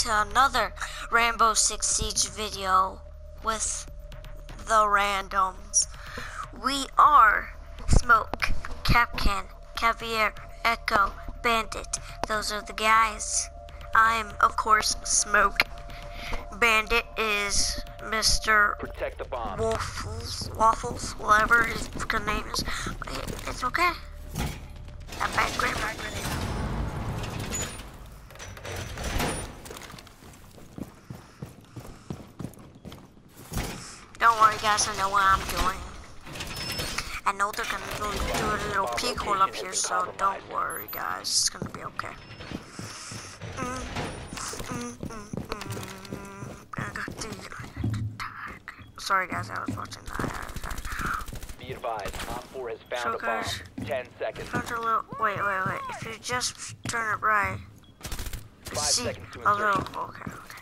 to another Rainbow Six Siege video with the randoms. We are Smoke, Kapkan, Caviar, Echo, Bandit. Those are the guys. I'm, of course, Smoke. Bandit is Mr. Protect the bomb. Waffles, Waffles, whatever his name is. It's okay. Bad grammar. Don't worry, guys. I know what I'm doing. I know they're gonna do, a little peek hole up here, so don't worry, guys. It's gonna be okay. Mm, mm, mm. I got the- Sorry, guys. I was watching that. Be advised, OpFor has So, found a bomb. guys- 10 seconds. Little. Wait, wait, wait. If you just turn it right, Five see a little. Okay, okay,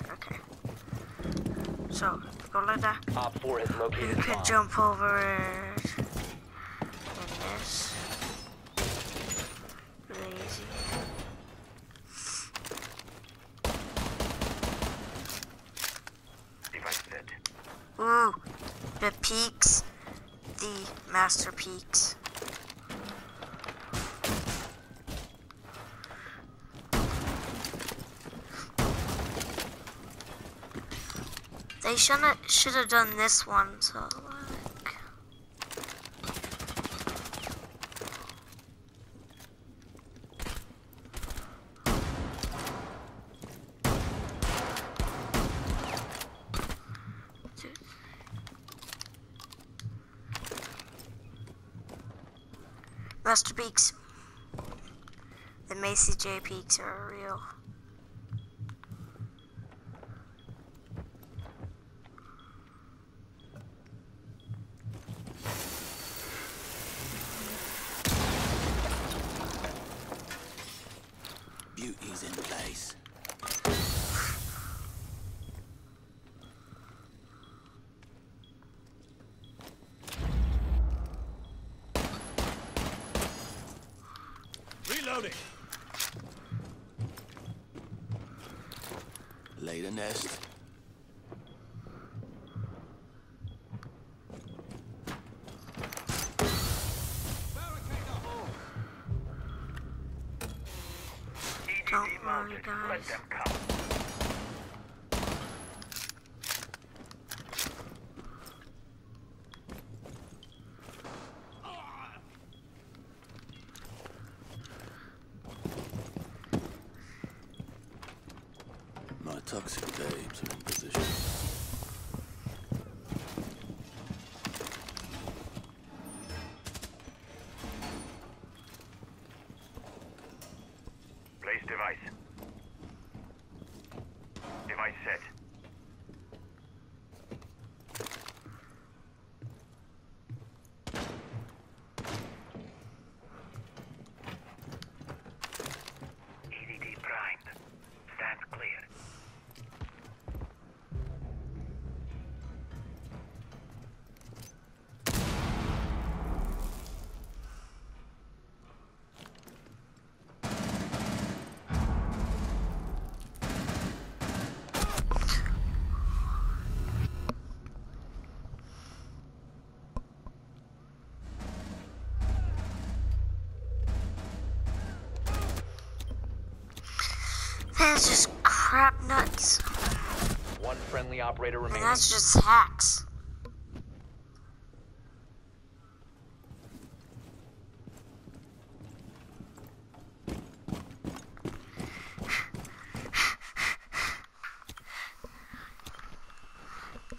So go like that. OpFor has You located the can jump over it. And this. Really easy. Ooh, the peaks, the master peaks. They shouldn't should have done this one, so like. Master Peaks. The Macy J Peaks are real. Reloading. Lay the nest. Don't worry, guys. That's just crap nuts. One friendly operator And remaining. that's just hacks.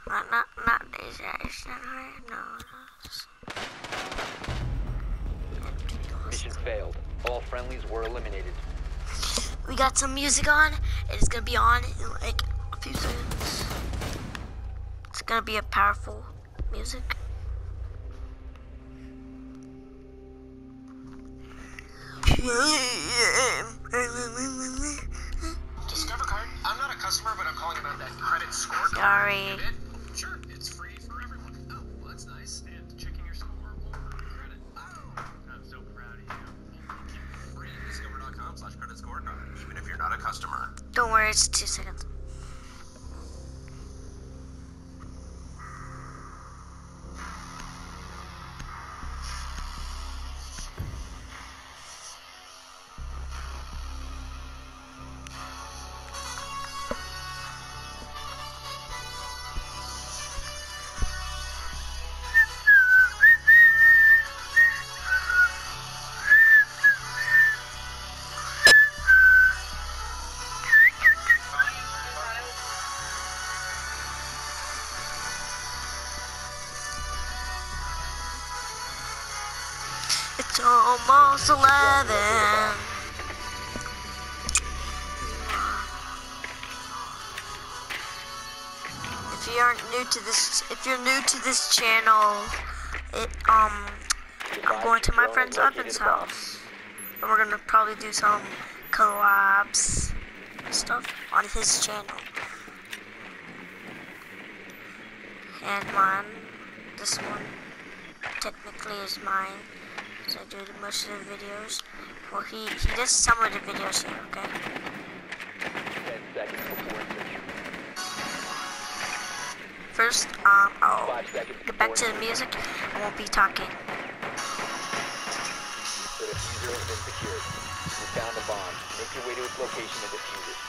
Not, not, not. No, no. Mission failed. All friendlies were eliminated. We got some music on. It is gonna be on in like a few seconds. It's gonna be a powerful music. Discover card. I'm not a customer, but I'm calling about that credit score card. Sorry. It's two seconds. Almost 11. If you aren't new to this, if you're new to this channel, it um, I'm going to my friend's Evan's house, and we're gonna probably do some collabs stuff on his channel and mine. This one technically is mine, so I do the most of the videos. Well, he he does some of the videos here, okay? 10 seconds before insertion. First, um, I'll get back to the music. I won't be talking. The diffuser has been secured. You found a bomb. Make your way to its location and defuse it.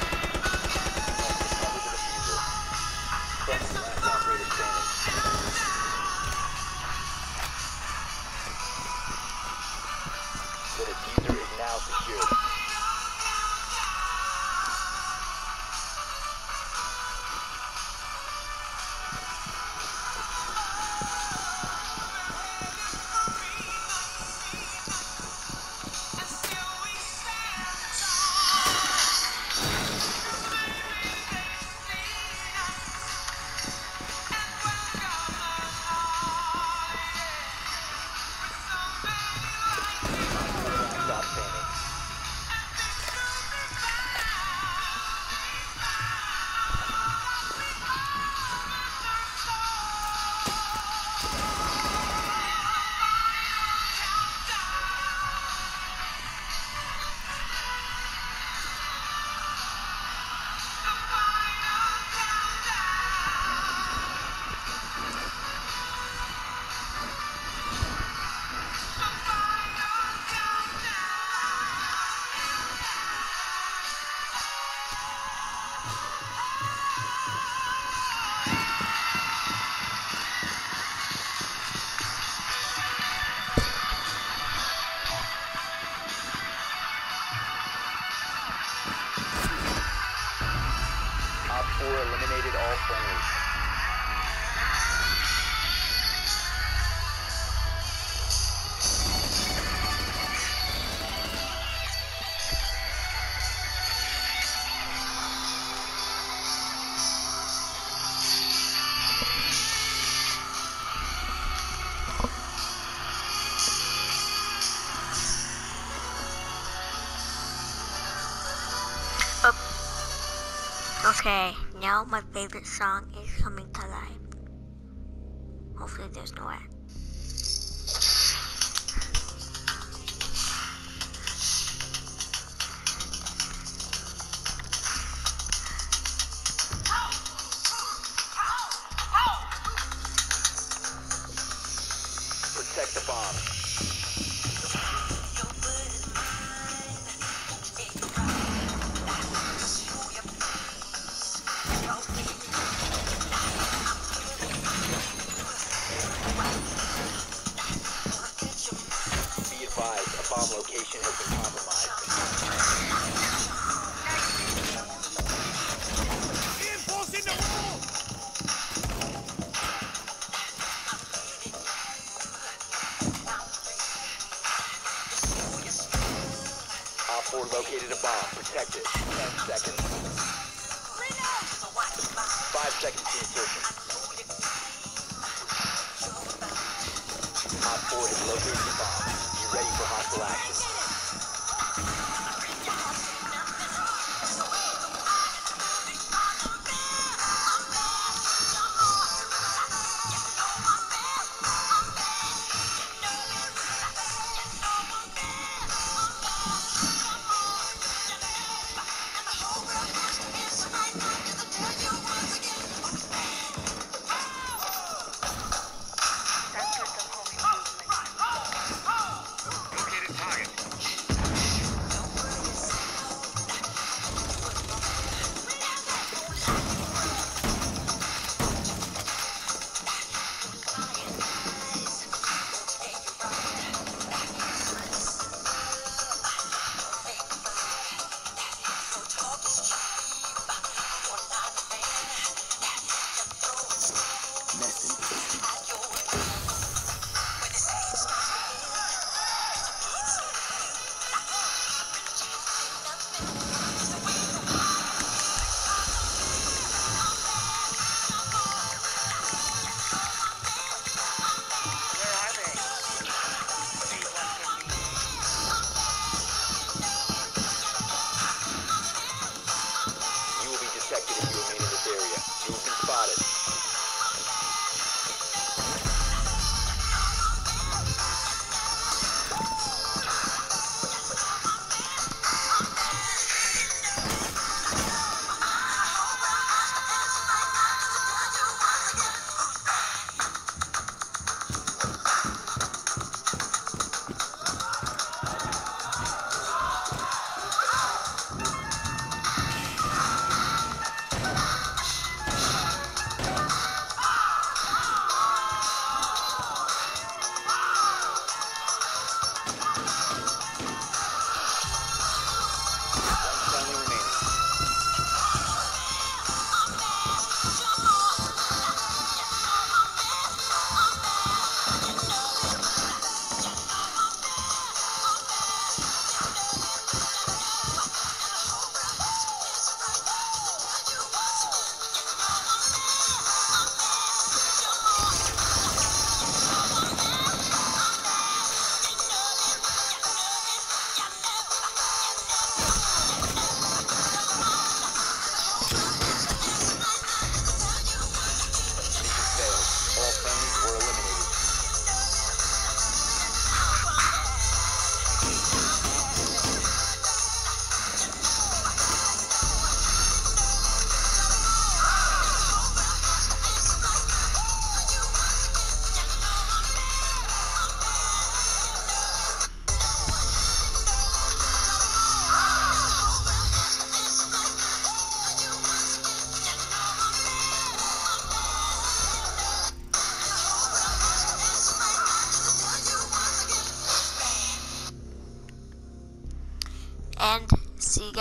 Okay, now my favorite song is coming to life. Hopefully there's no ad. Bomb location has been compromised. OpFor located a bomb. Protect it. 10 seconds. 5 seconds to insertion. Op 4 has located the bomb. Be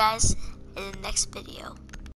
guys in the next video.